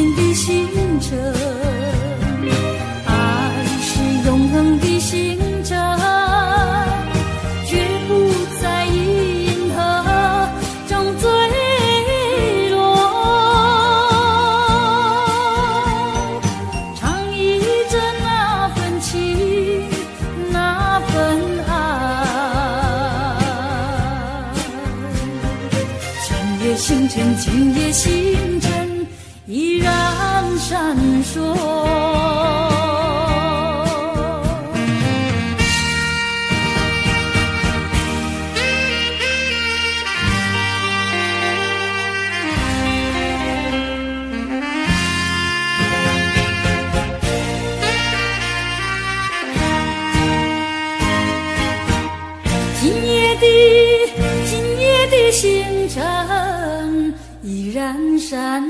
不变的星山。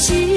心。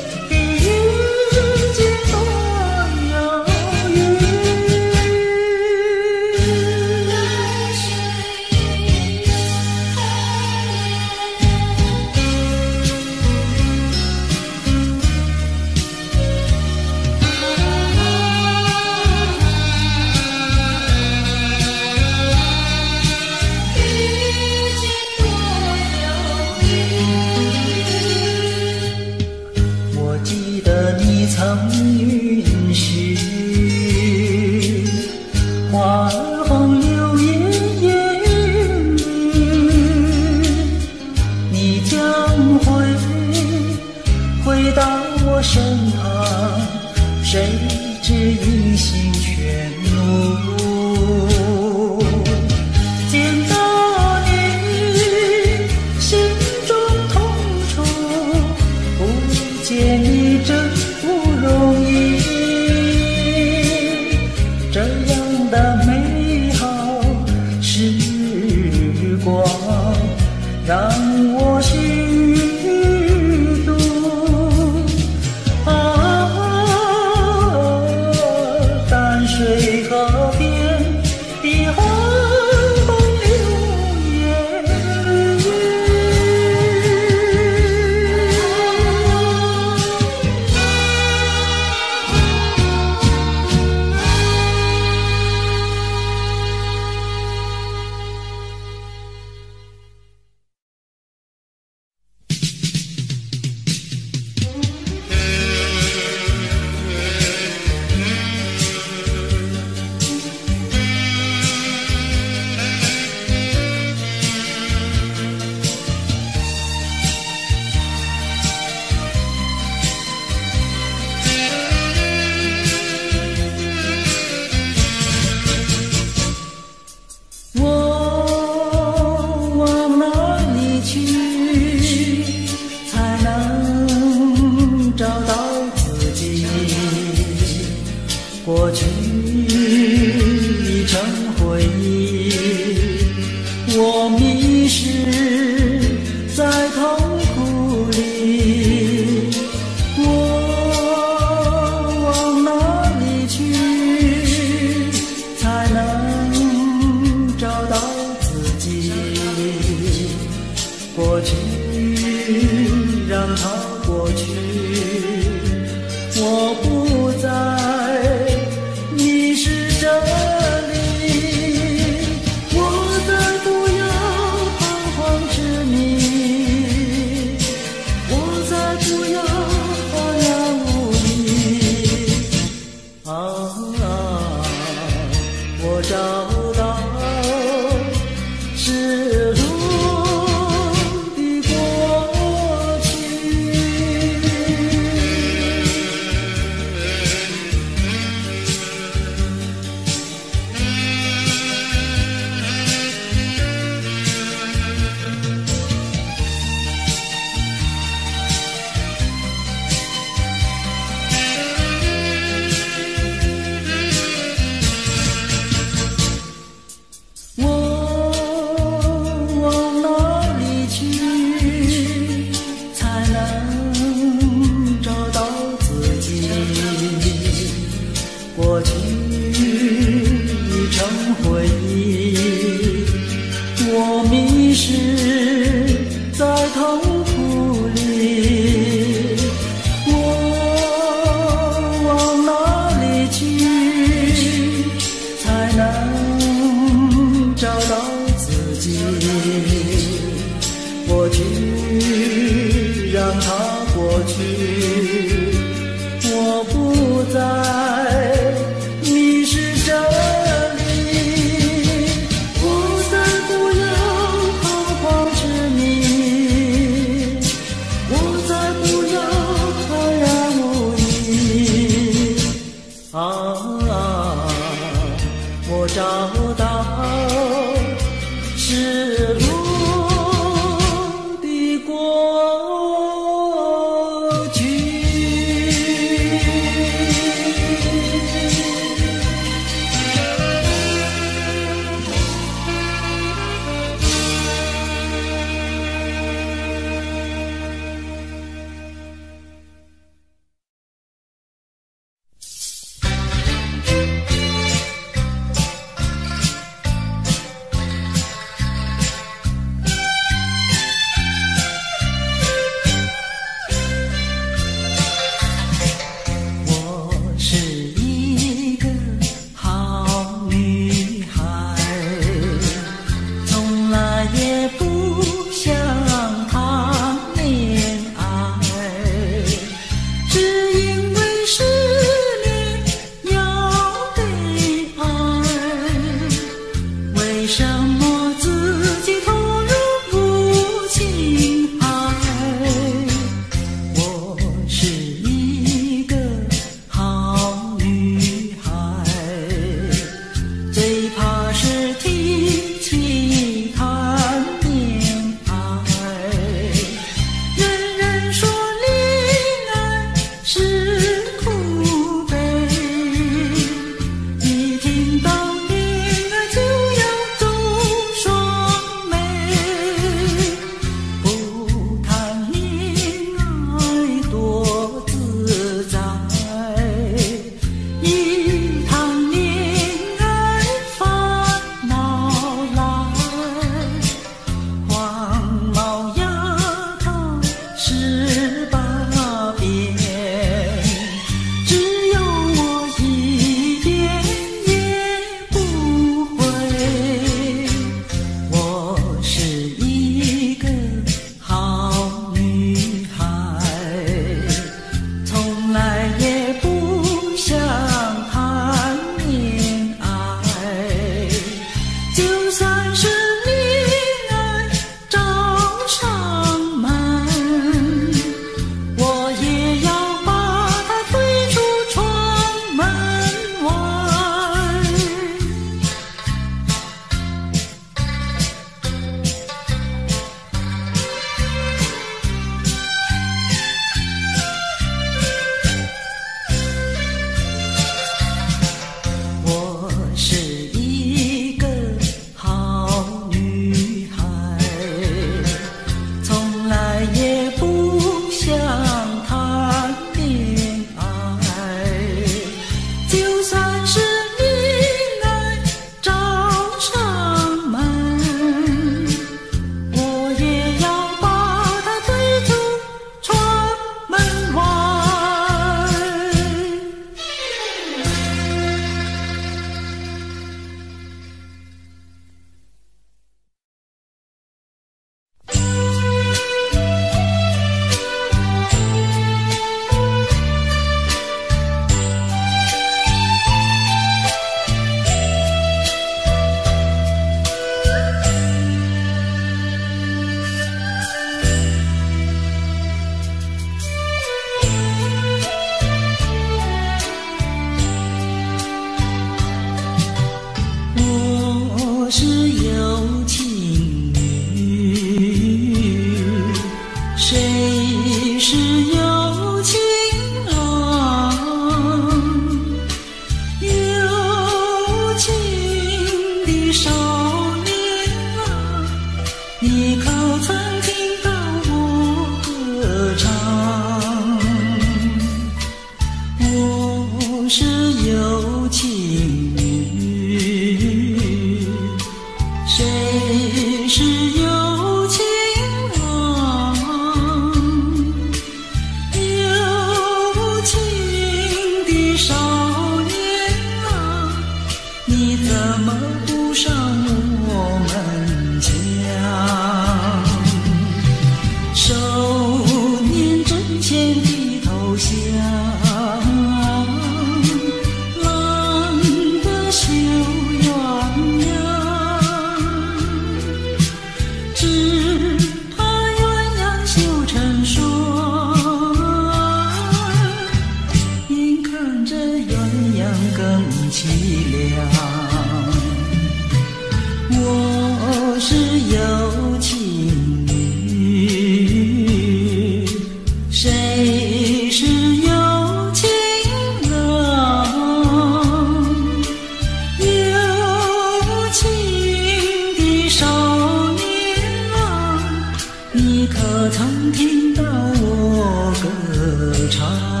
曾听到我歌唱？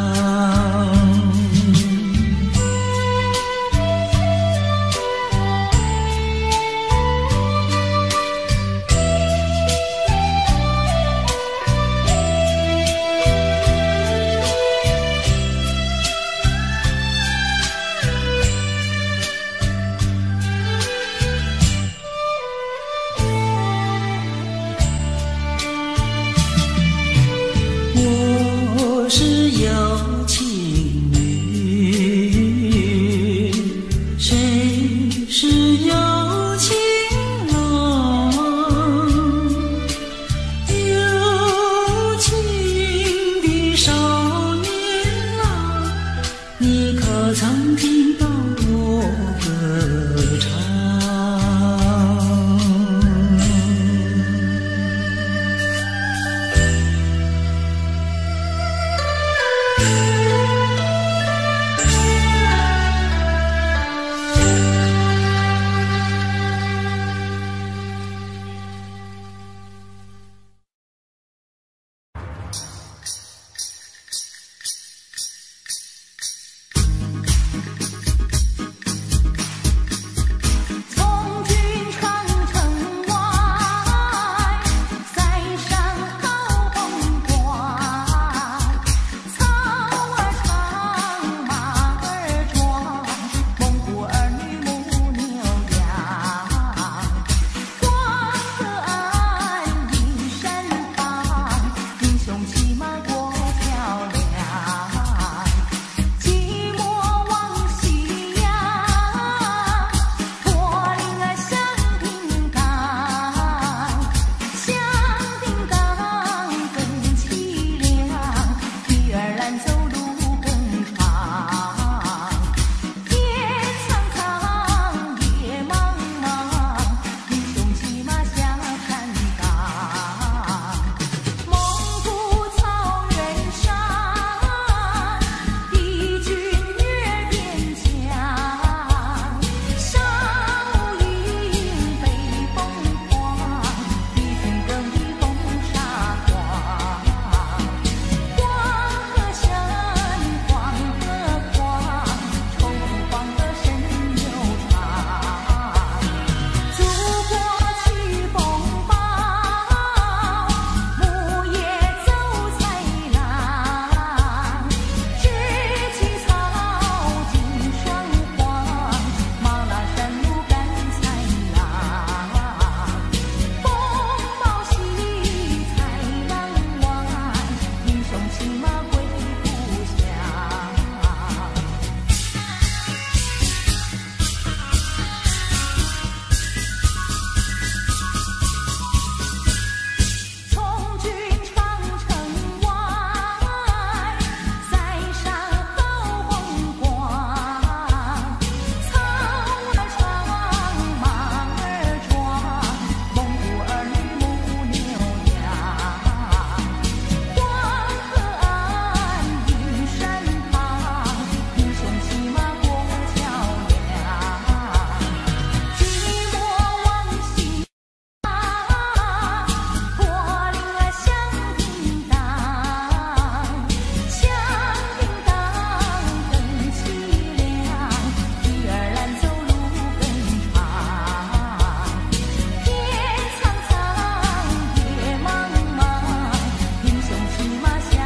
más.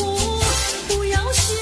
我，不要想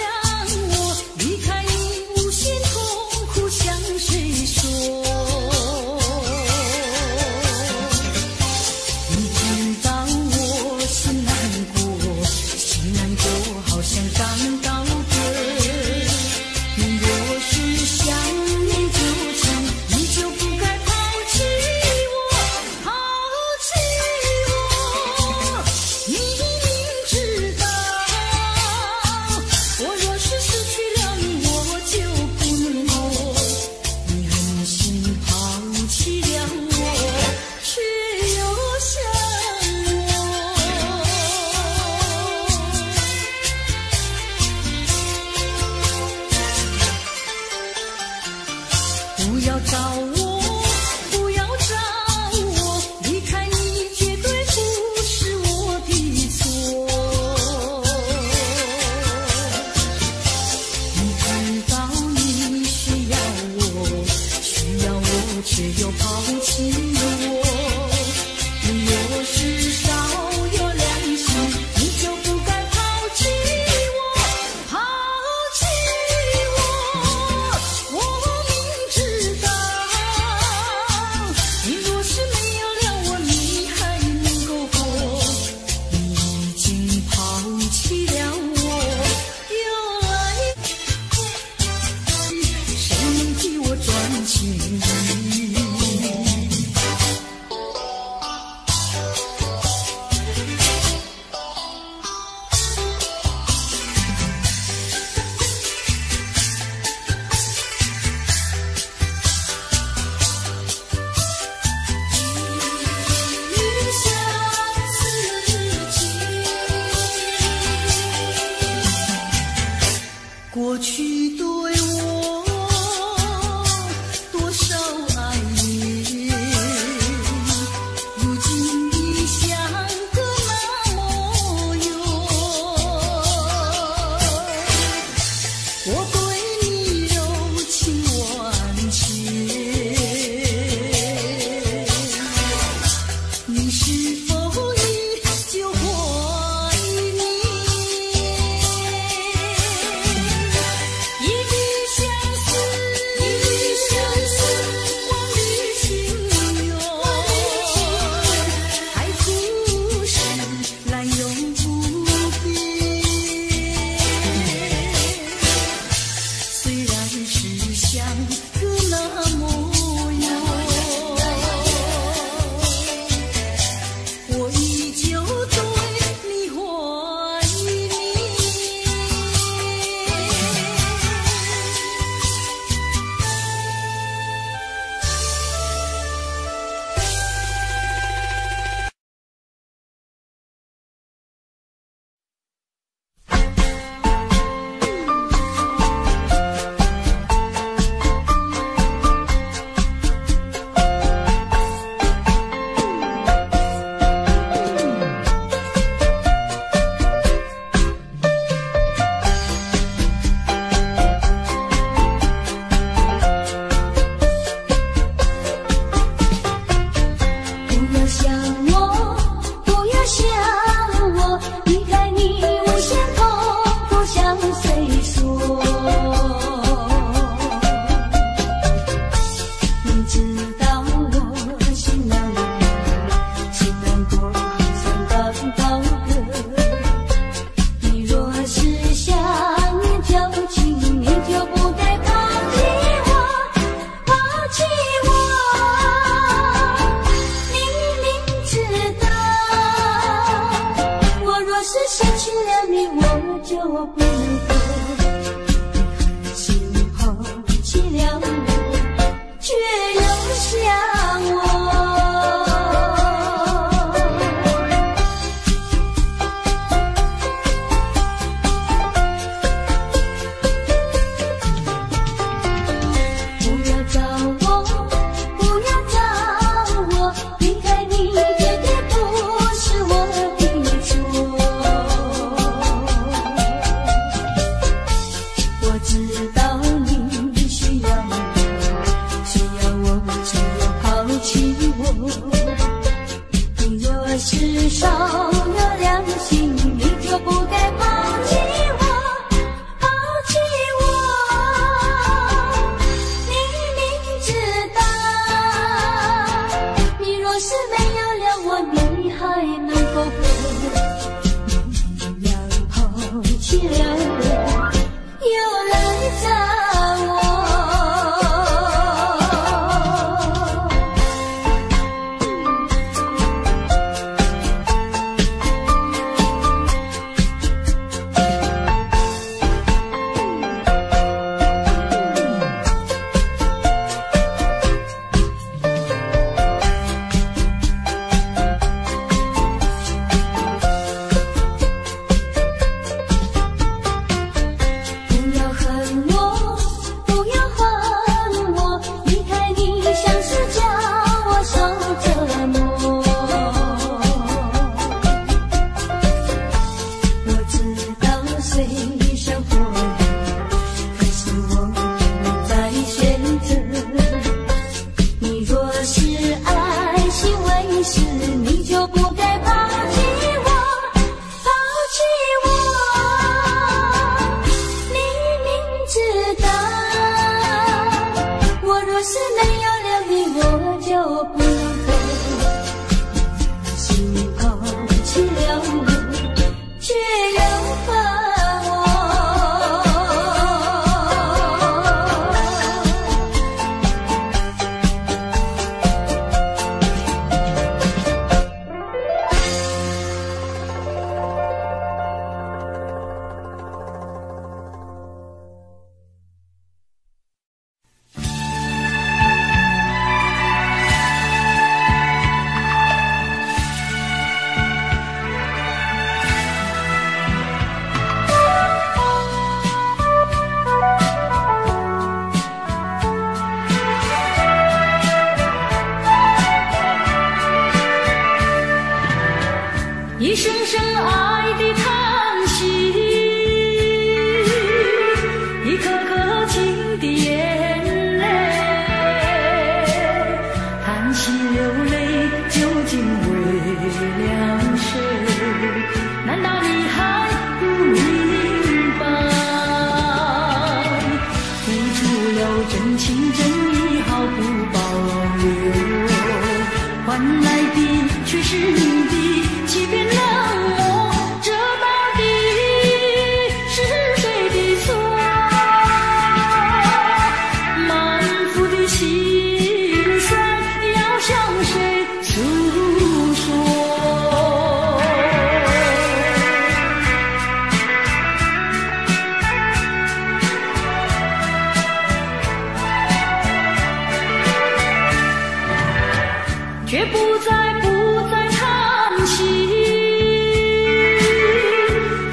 决不再不再叹息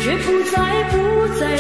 决不再不再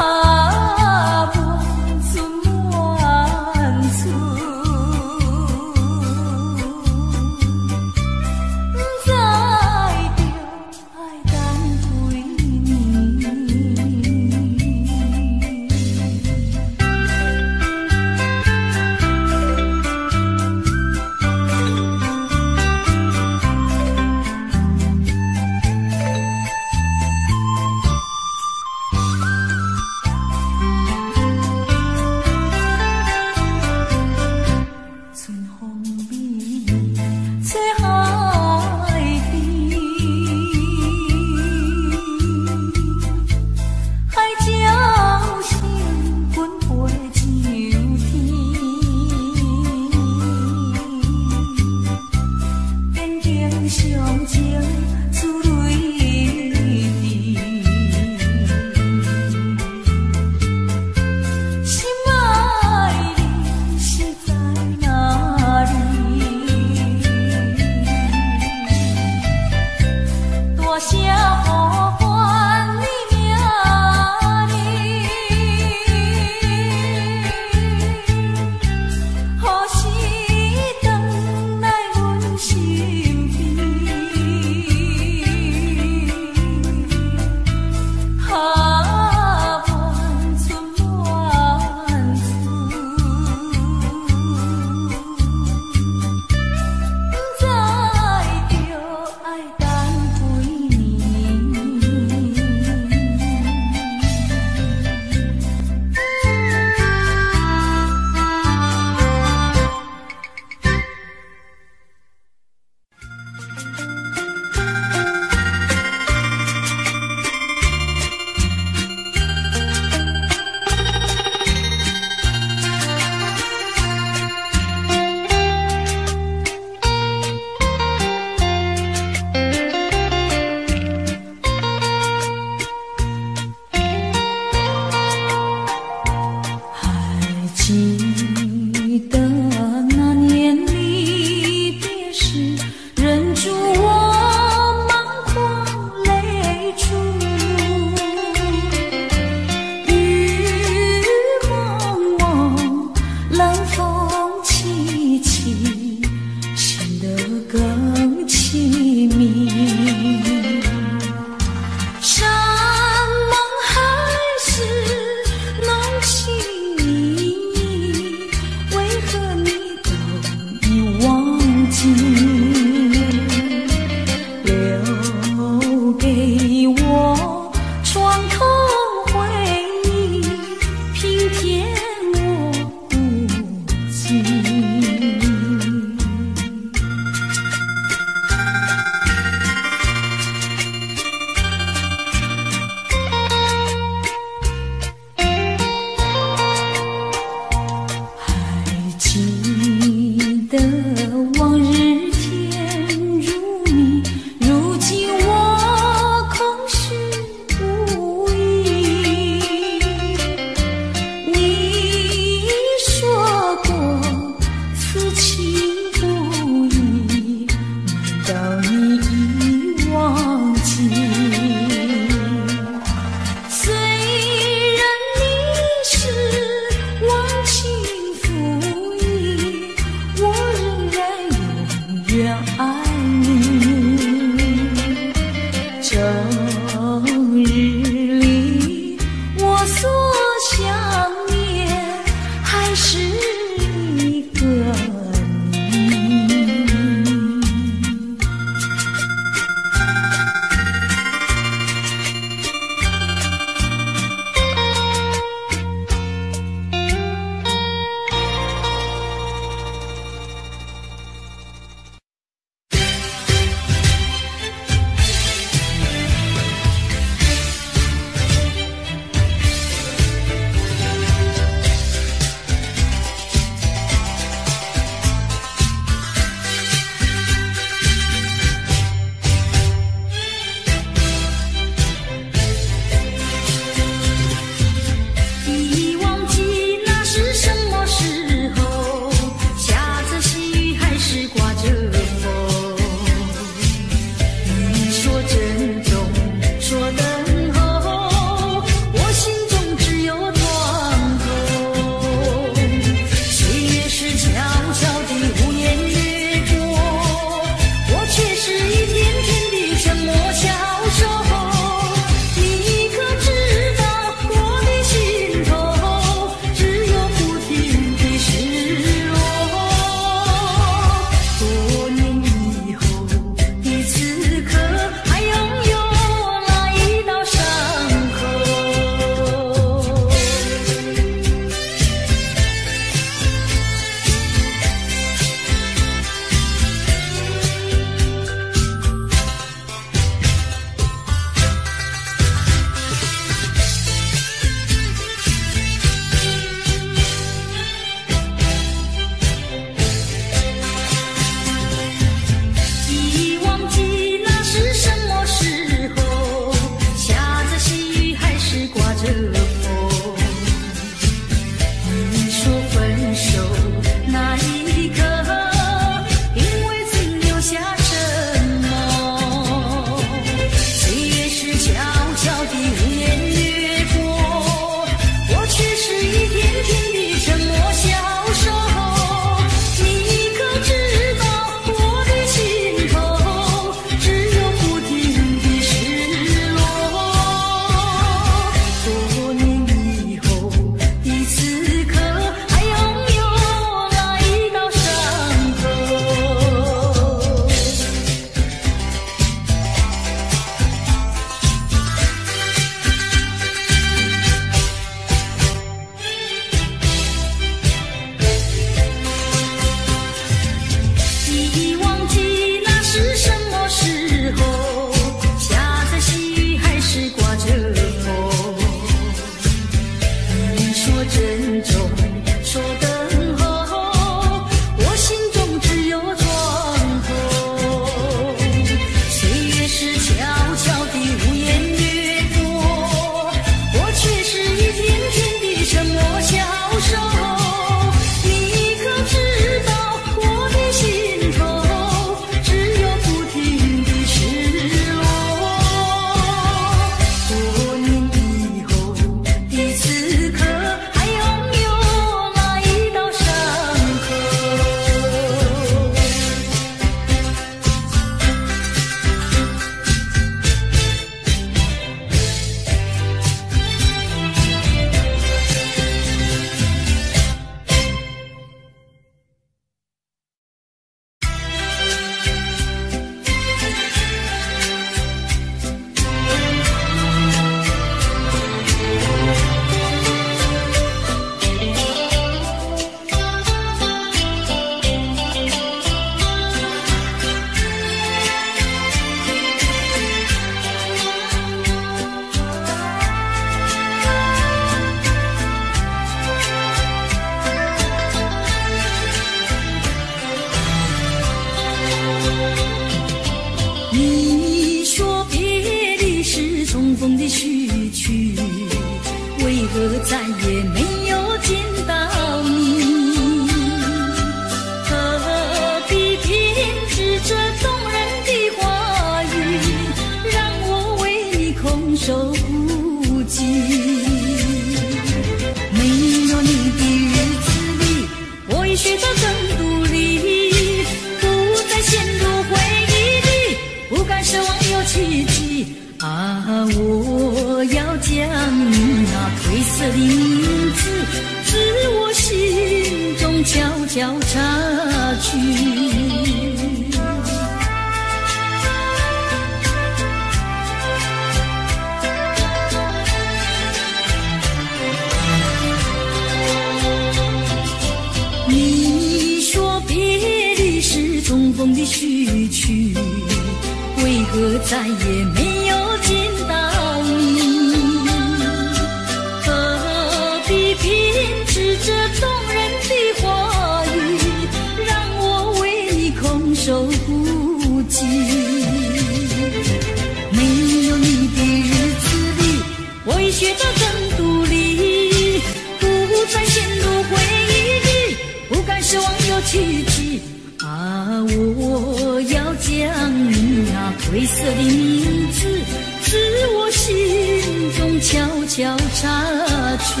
阿去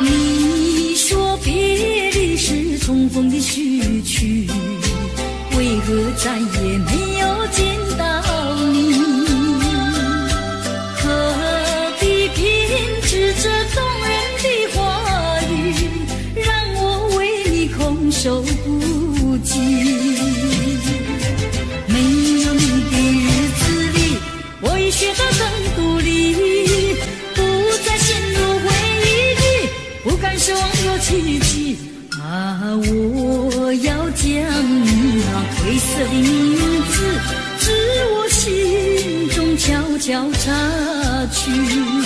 你说别离是重逢的序曲，为何再也没？黑色的名字，只我心中悄悄擦去。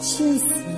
气死。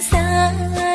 三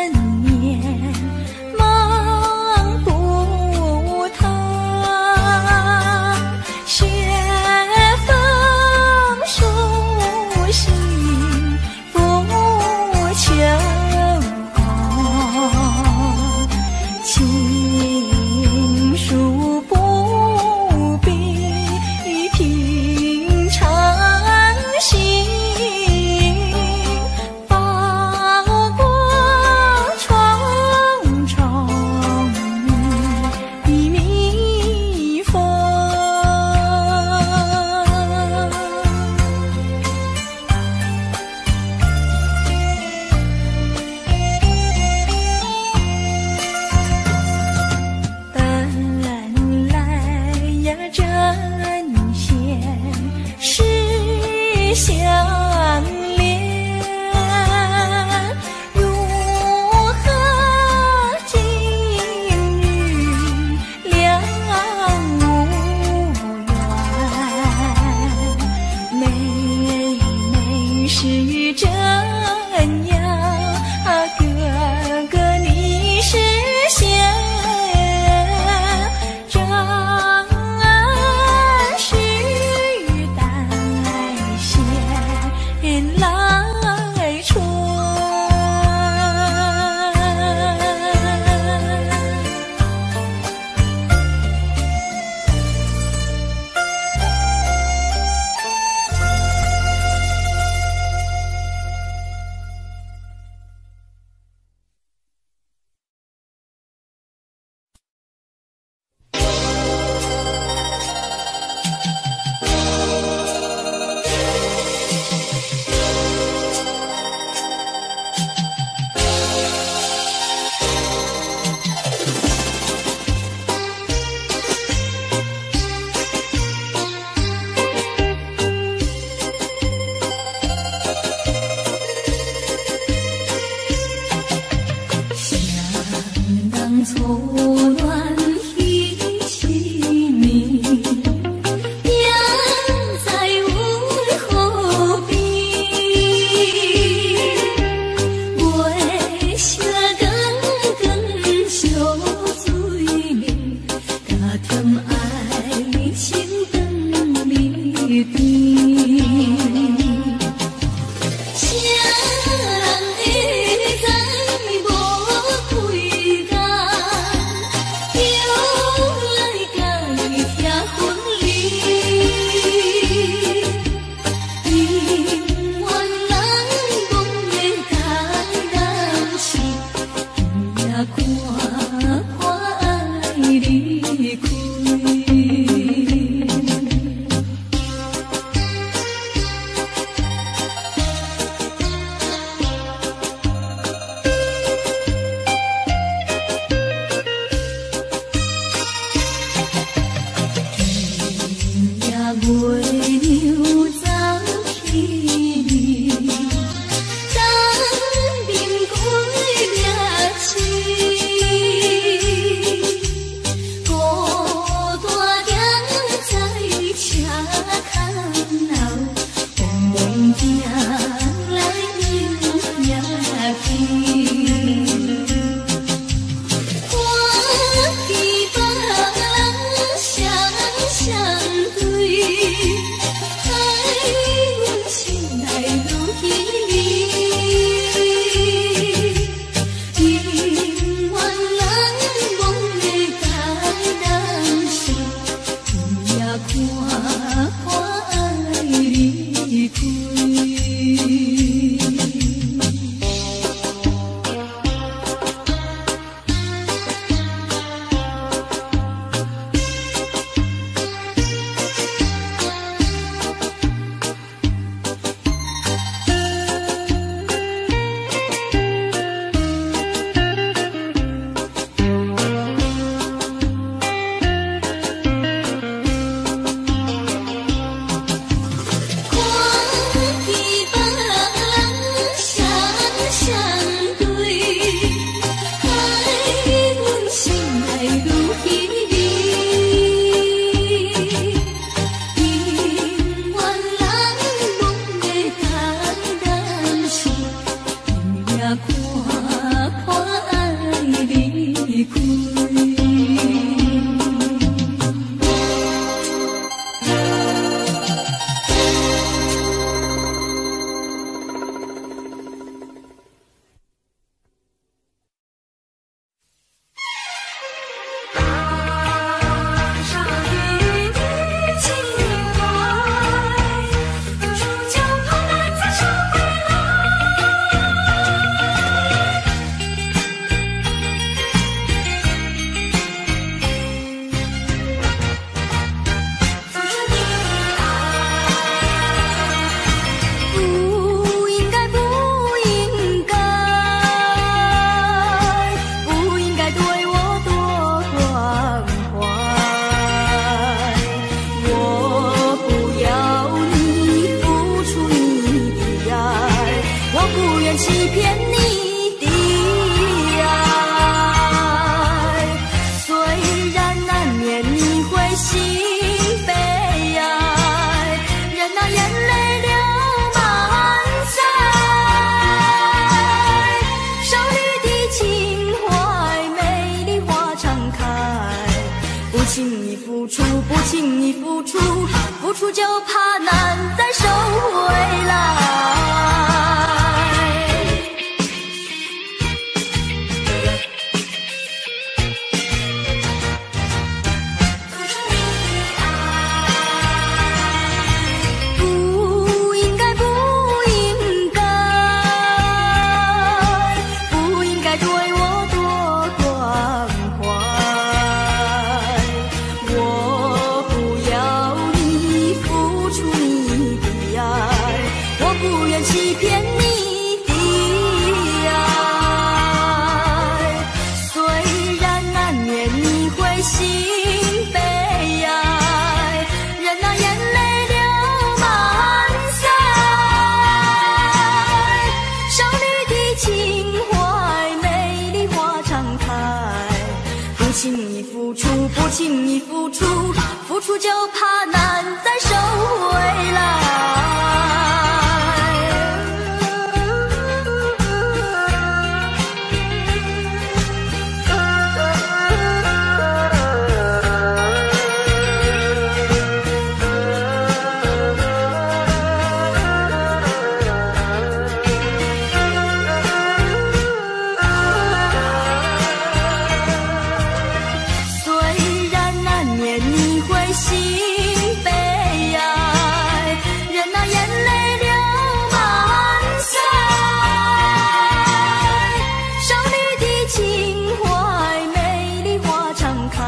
开。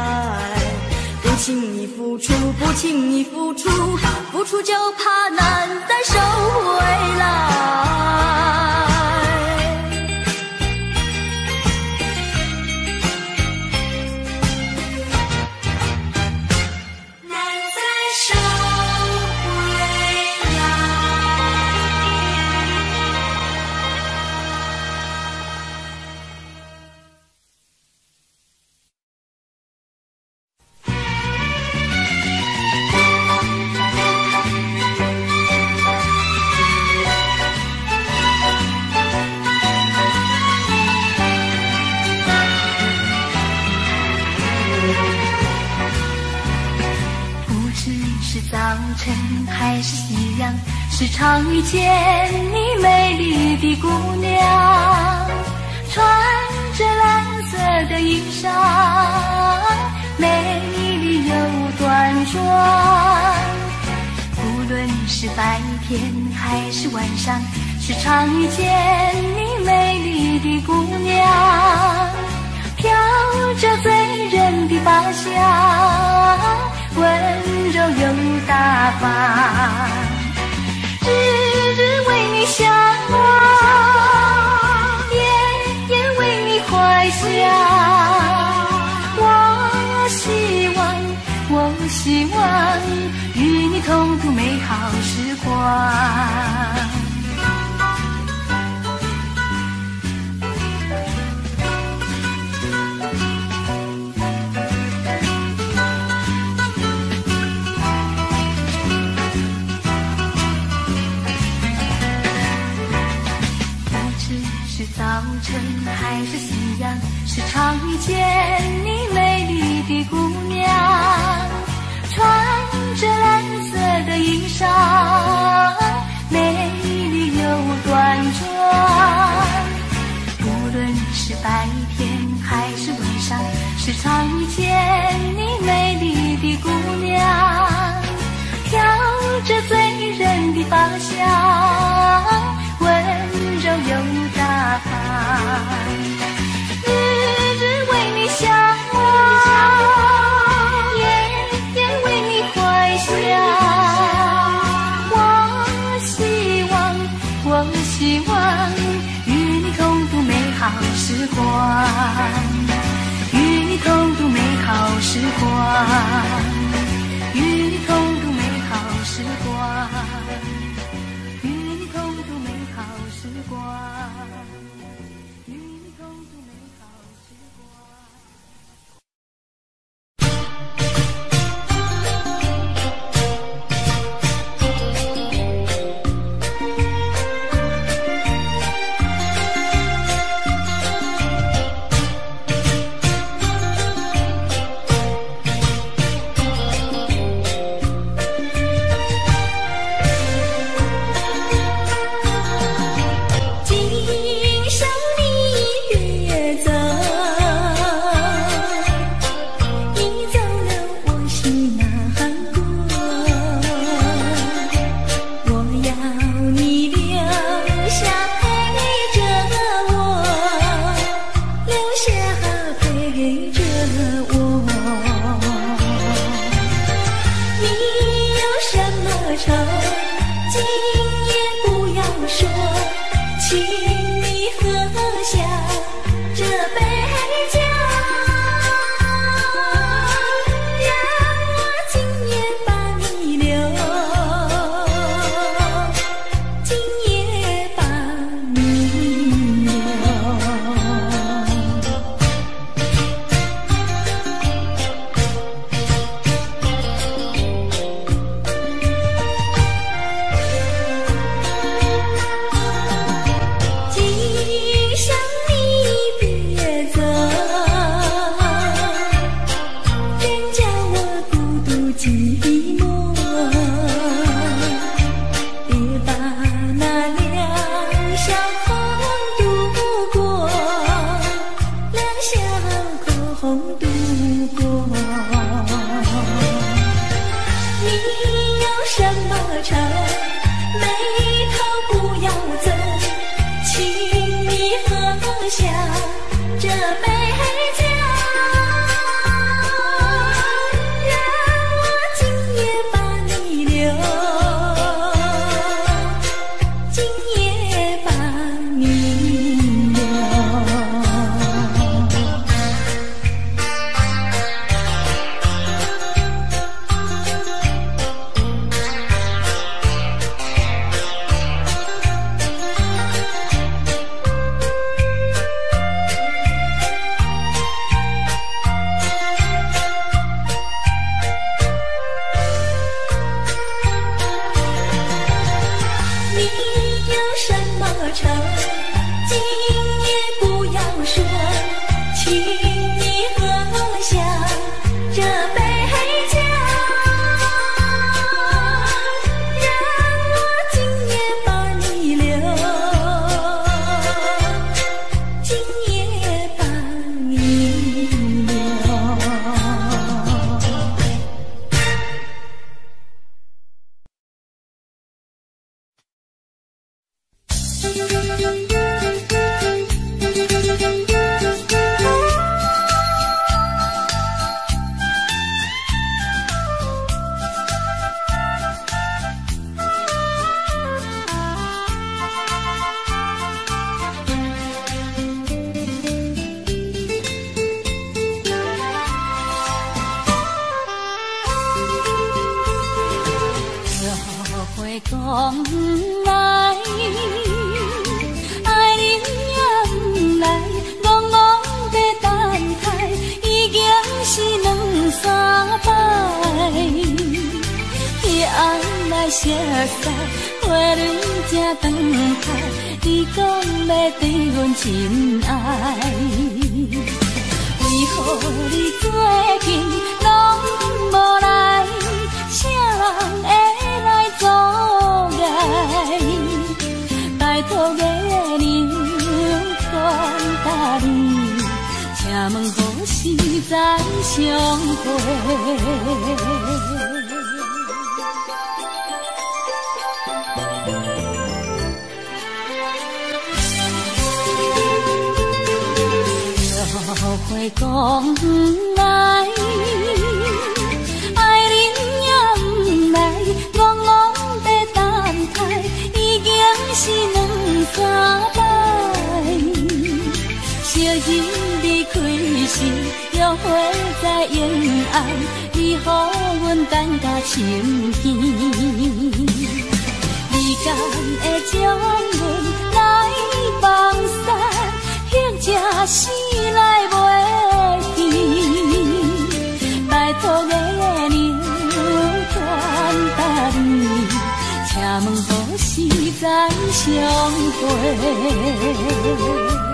不轻易付出，不轻易付出，付出就怕难再收回来。时常遇见你美丽的姑娘，穿着蓝色的衣裳，美丽又端庄。无论是白天还是晚上，时常遇见你美丽的姑娘。飘着醉人的发香，温柔又大方，向往，夜夜为你怀想。我希望，我希望与你同度美好时光。早晨还是夕阳，时常遇见你美丽的姑娘，穿着蓝色的衣裳，美丽又端庄。无论是白天还是晚上，时常遇见你美丽的姑娘，飘着醉人的发香，温柔又日日为你向往，夜夜为你怀想。我希望，我希望与你共度美好时光，与你共度美好时光，会？